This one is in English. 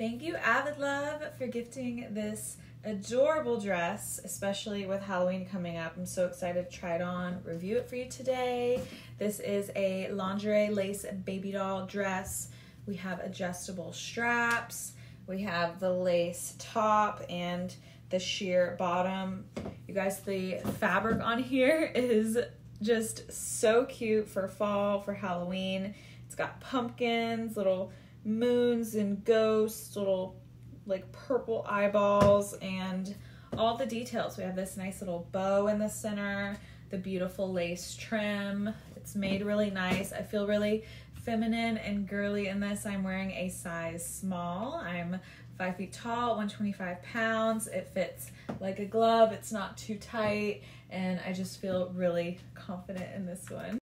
Thank you, Avid Love, for gifting this adorable dress, especially with Halloween coming up. I'm so excited to try it on, review it for you today. This is a lingerie lace baby doll dress. We have adjustable straps. We have the lace top and the sheer bottom. You guys, the fabric on here is just so cute for fall, for Halloween. It's got pumpkins, little moons and ghosts, little like purple eyeballs, and all the details. We have this nice little bow in the center, the beautiful lace trim. It's made really nice. I feel really feminine and girly in this. I'm wearing a size small. I'm five feet tall, 125 pounds. It fits like a glove. It's not too tight, and I just feel really confident in this one.